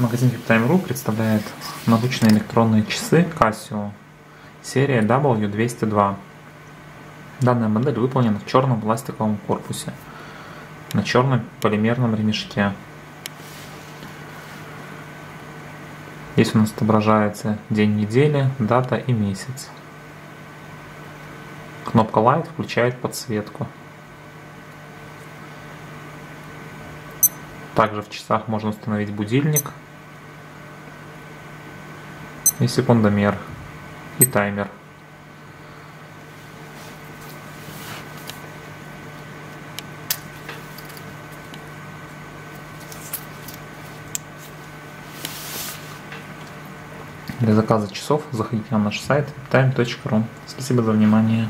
Магазин VIPTime.ru представляет научные электронные часы Casio серия W202. Данная модель выполнена в черном пластиковом корпусе на черном полимерном ремешке. Здесь у нас отображается день недели, дата и месяц. Кнопка Light включает подсветку. Также в часах можно установить будильник и секундомер и таймер. Для заказа часов заходите на наш сайт time.ru. Спасибо за внимание.